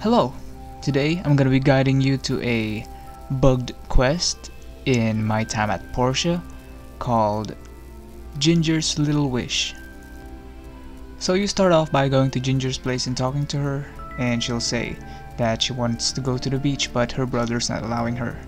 Hello! Today I'm gonna be guiding you to a bugged quest in my time at Portia called Ginger's Little Wish. So you start off by going to Ginger's place and talking to her and she'll say that she wants to go to the beach but her brother's not allowing her.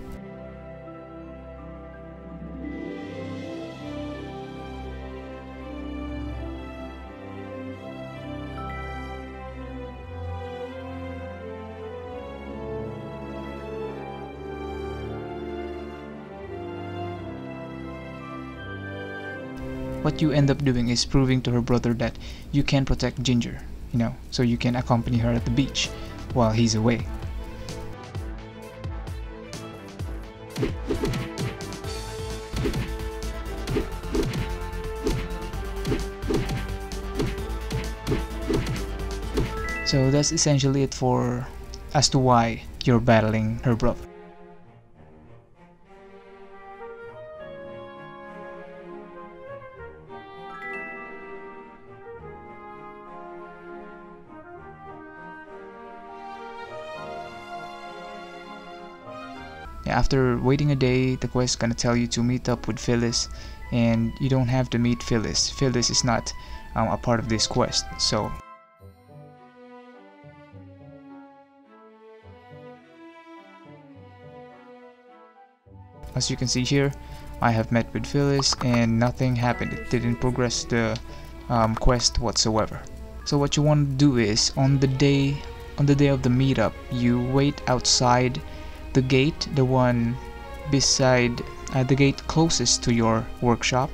What you end up doing is proving to her brother that you can protect Ginger, you know, so you can accompany her at the beach while he's away. So that's essentially it for as to why you're battling her brother. After waiting a day the quest is gonna tell you to meet up with Phyllis and you don't have to meet Phyllis. Phyllis is not um, a part of this quest so. As you can see here I have met with Phyllis and nothing happened. It didn't progress the um, quest whatsoever. So what you want to do is on the day on the day of the meetup you wait outside the gate, the one beside uh, the gate closest to your workshop.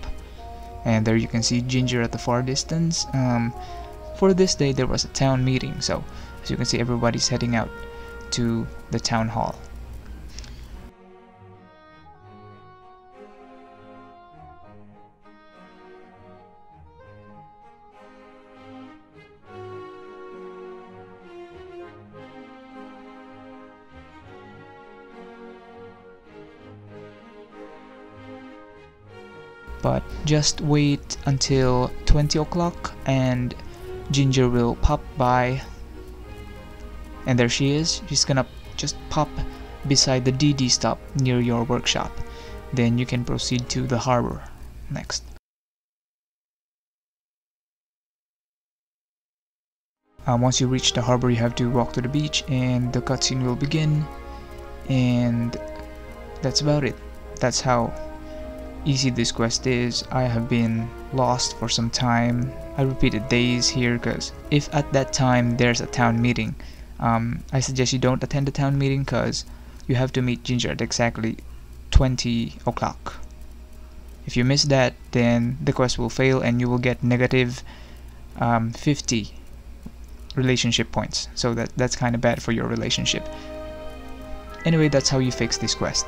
And there you can see Ginger at the far distance. Um, for this day there was a town meeting, so as you can see everybody's heading out to the town hall. But just wait until 20 o'clock and Ginger will pop by. And there she is. She's gonna just pop beside the Dee Dee stop near your workshop. Then you can proceed to the harbor. Next. Um, once you reach the harbor you have to walk to the beach and the cutscene will begin. And that's about it. That's how easy this quest is. I have been lost for some time. I repeated days here because if at that time there's a town meeting, um, I suggest you don't attend the town meeting because you have to meet Ginger at exactly 20 o'clock. If you miss that, then the quest will fail and you will get negative um, 50 relationship points. So that that's kind of bad for your relationship. Anyway, that's how you fix this quest.